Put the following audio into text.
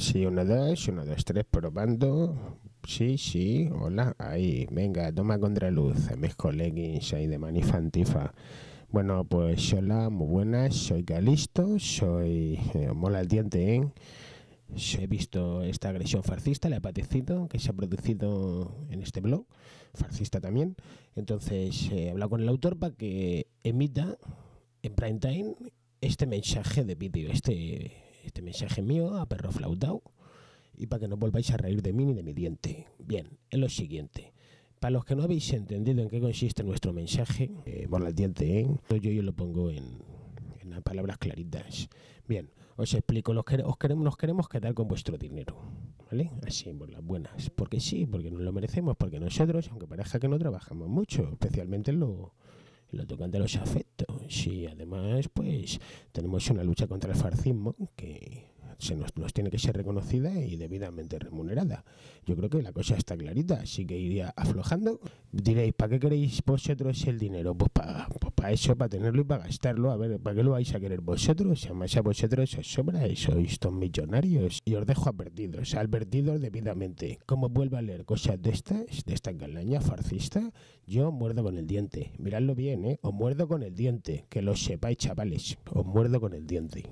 Sí, uno, dos, uno, dos, tres, probando. Sí, sí, hola, ahí, venga, toma contraluz, mis coleguis ahí de Manifantifa. Bueno, pues hola, muy buenas, soy Calisto, soy eh, mola el diente, ¿eh? He visto esta agresión farcista, le ha padecido, que se ha producido en este blog, farcista también. Entonces, he hablado con el autor para que emita en prime time este mensaje de vídeo, este, este mensaje mío a perro flautado y para que no volváis a reír de mí ni de mi diente. Bien, es lo siguiente. Para los que no habéis entendido en qué consiste nuestro mensaje, eh, por el diente, ¿eh? yo, yo lo pongo en, en palabras claritas. Bien, os explico, los que, os queremos, nos queremos quedar con vuestro dinero, ¿vale? Así, por las buenas. Porque sí, porque nos lo merecemos, porque nosotros, aunque parezca que no trabajamos mucho, especialmente en lo, lo tocante a los afectos. Y además, pues, tenemos una lucha contra el farcismo que se nos, nos, tiene que ser reconocida y debidamente remunerada. Yo creo que la cosa está clarita, así que iría aflojando. Diréis, ¿para qué queréis vosotros el dinero? Pues para pues pa eso, para tenerlo y para gastarlo. A ver, ¿para qué lo vais a querer vosotros? Además a vosotros os sobra y sois todos millonarios. Y os dejo advertidos, advertidos debidamente. Como vuelvo a leer cosas de estas, de esta galaña farcista, yo muerdo con el diente. Miradlo bien, ¿eh? Os muerdo con el diente. Que lo sepáis, chavales. Os muerdo con el diente.